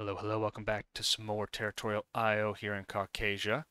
Hello, hello, welcome back to some more Territorial IO here in Caucasia.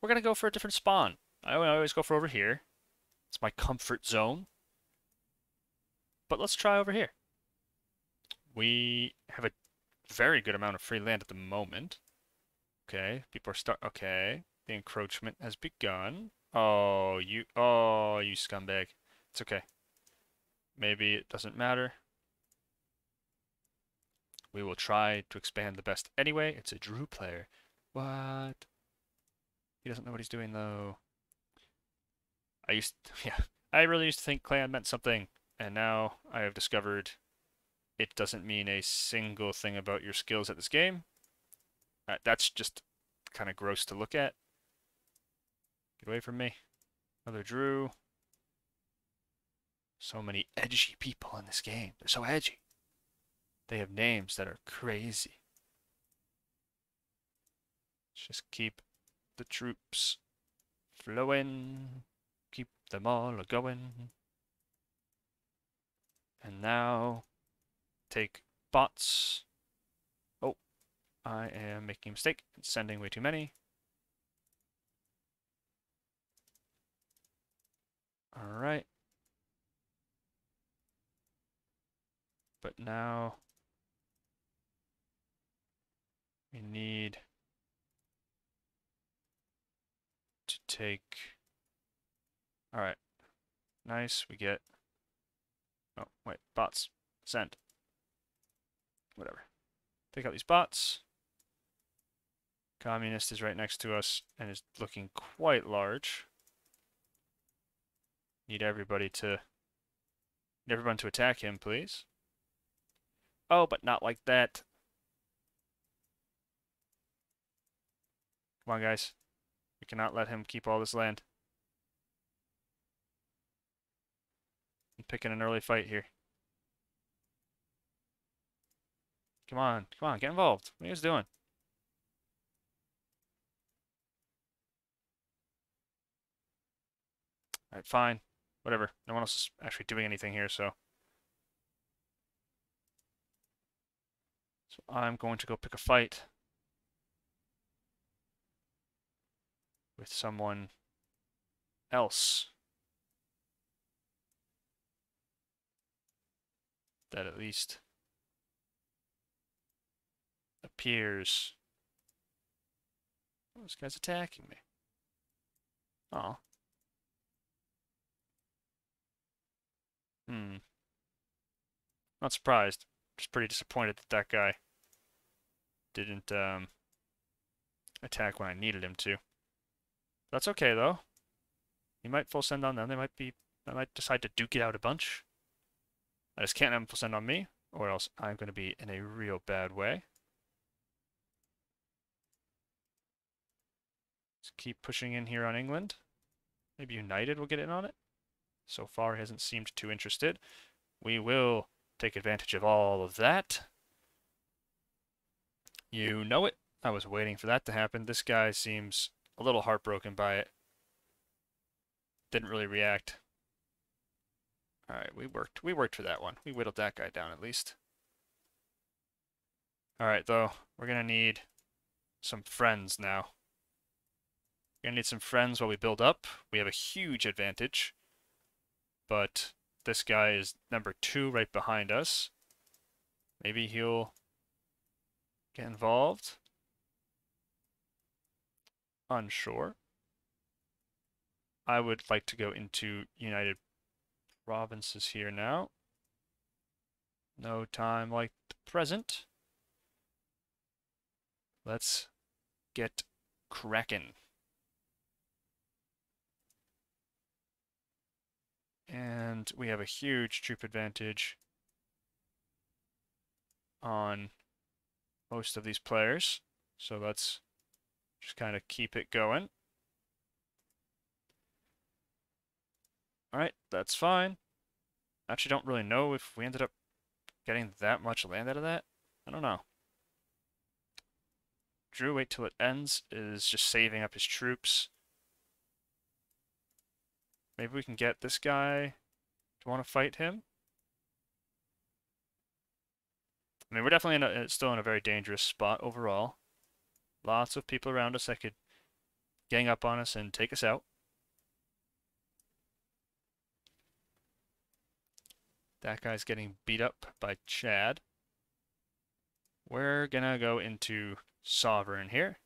We're gonna go for a different spawn. I always go for over here. It's my comfort zone. But let's try over here. We have a very good amount of free land at the moment. Okay, people are start. Okay, the encroachment has begun. Oh, you. Oh, you scumbag. It's okay. Maybe it doesn't matter. We will try to expand the best anyway. It's a Drew player. What? He doesn't know what he's doing though. I used, to, yeah, I really used to think clan meant something, and now I have discovered it doesn't mean a single thing about your skills at this game. Uh, that's just kind of gross to look at. Get away from me. Another Drew. So many edgy people in this game. They're so edgy. They have names that are crazy. Let's just keep the troops flowing. Keep them all going. And now take bots. Oh, I am making a mistake and sending way too many. All right. But now we need to take, all right, nice, we get, oh, wait, bots, send, whatever. Take out these bots. Communist is right next to us and is looking quite large. Need everybody to, need everyone to attack him, please. Oh, but not like that. Come on, guys. We cannot let him keep all this land. I'm picking an early fight here. Come on, come on, get involved. What are you guys doing? Alright, fine. Whatever. No one else is actually doing anything here, so... So I'm going to go pick a fight. With someone else that at least appears. Oh, this guy's attacking me. Oh. Hmm. Not surprised. Just pretty disappointed that that guy didn't um, attack when I needed him to. That's okay, though. He might full send on them. They might be... I might decide to duke it out a bunch. I just can't have them full send on me, or else I'm going to be in a real bad way. Let's keep pushing in here on England. Maybe United will get in on it. So far, he hasn't seemed too interested. We will take advantage of all of that. You know it. I was waiting for that to happen. This guy seems a little heartbroken by it. Didn't really react. All right, we worked. We worked for that one. We whittled that guy down at least. All right, though, we're gonna need some friends now. We're gonna need some friends while we build up. We have a huge advantage, but this guy is number two right behind us. Maybe he'll get involved unsure. I would like to go into United Provinces here now. No time like the present. Let's get cracking. And we have a huge troop advantage on most of these players. So let's just kind of keep it going. Alright, that's fine. Actually don't really know if we ended up getting that much land out of that. I don't know. Drew, wait till it ends, is just saving up his troops. Maybe we can get this guy to want to fight him. I mean, we're definitely in a, uh, still in a very dangerous spot overall. Lots of people around us that could gang up on us and take us out. That guy's getting beat up by Chad. We're gonna go into Sovereign here.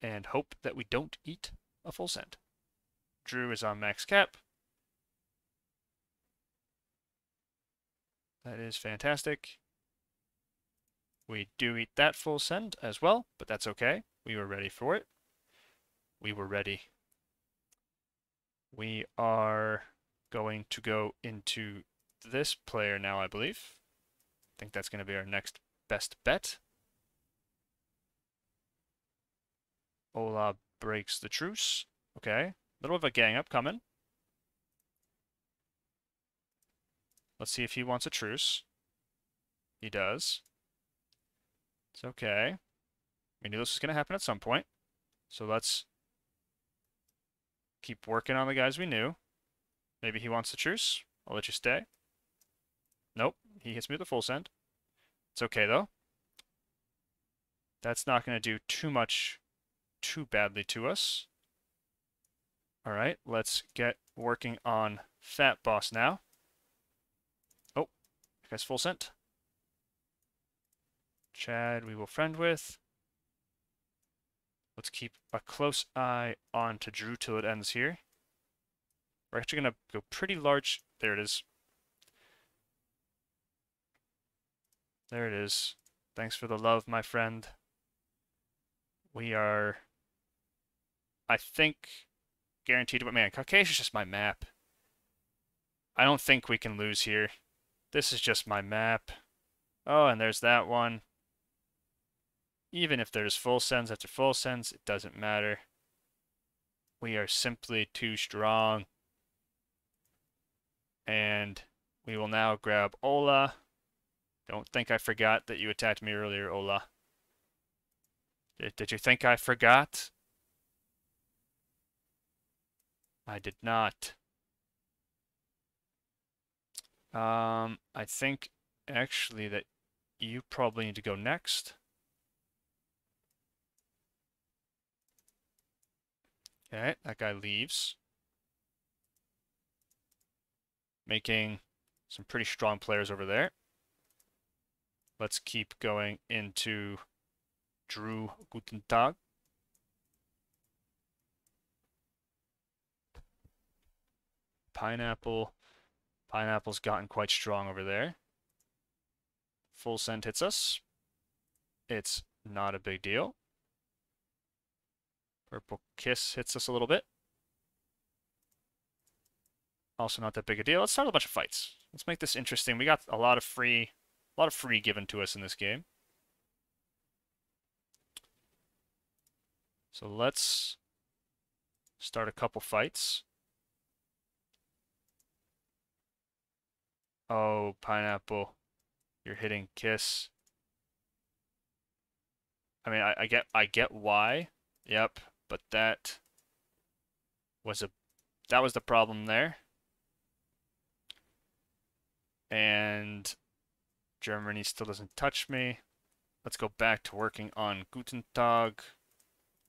And hope that we don't eat a full send. Drew is on max cap. That is fantastic. We do eat that full send as well, but that's okay. We were ready for it. We were ready. We are going to go into this player now, I believe. I think that's going to be our next best bet. Ola breaks the truce. Okay. Little bit of a gang up coming. Let's see if he wants a truce. He does. It's okay. We knew this was going to happen at some point. So let's keep working on the guys we knew. Maybe he wants the truce. I'll let you stay. Nope. He hits me with a full send. It's okay, though. That's not going to do too much, too badly to us. All right, let's get working on Fat Boss now. oh Guy's full sent. Chad we will friend with. Let's keep a close eye on to Drew till it ends here. We're actually going to go pretty large. There it is. There it is. Thanks for the love, my friend. We are, I think, guaranteed. But man, Caucasia is just my map. I don't think we can lose here. This is just my map. Oh, and there's that one. Even if there's full sends after full sends, it doesn't matter. We are simply too strong. And we will now grab Ola. Don't think I forgot that you attacked me earlier, Ola. Did, did you think I forgot? I did not. Um, I think actually that you probably need to go next. Okay, that guy leaves. Making some pretty strong players over there. Let's keep going into Drew Guten Tag. Pineapple Pineapple's gotten quite strong over there. Full send hits us. It's not a big deal. Purple Kiss hits us a little bit. Also not that big a deal. Let's start a bunch of fights. Let's make this interesting. We got a lot of free, a lot of free given to us in this game. So let's start a couple fights. Oh, pineapple. You're hitting kiss. I mean, I, I get I get why. Yep, but that was a that was the problem there. And Germany still doesn't touch me. Let's go back to working on Guten Tag.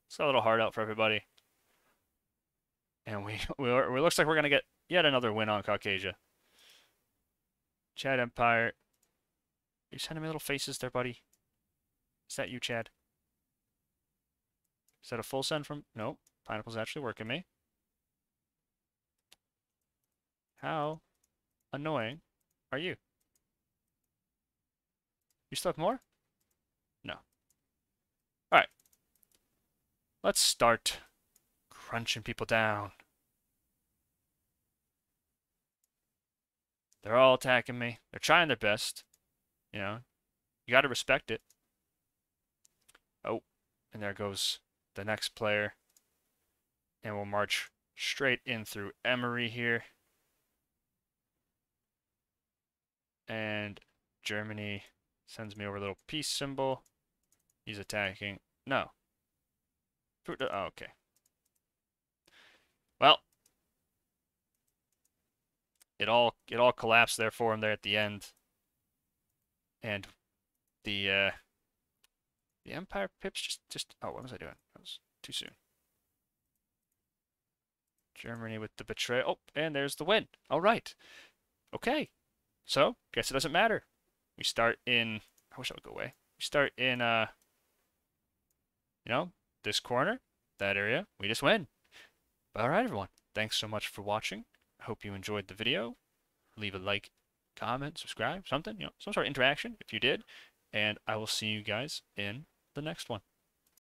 It's a little hard out for everybody. And we, we, we looks like we're going to get yet another win on Caucasia. Chad Empire. Are you sending me little faces there, buddy? Is that you, Chad? Is that a full send from... No, Pineapple's actually working me. How annoying are you? You still have more? No. Alright. Let's start crunching people down. They're all attacking me. They're trying their best. You know, you got to respect it. Oh, and there goes the next player. And we'll march straight in through Emery here. And Germany sends me over a little peace symbol. He's attacking. No. Oh, okay. Well, it all it all collapsed there for him there at the end. and the uh, the Empire pips just just oh what was I doing? Too soon. Germany with the betrayal. Oh, and there's the win. All right. Okay. So, guess it doesn't matter. We start in I wish I would go away. We start in uh you know, this corner, that area. We just win. All right, everyone. Thanks so much for watching. I hope you enjoyed the video. Leave a like, comment, subscribe, something, you know, some sort of interaction if you did. And I will see you guys in the next one.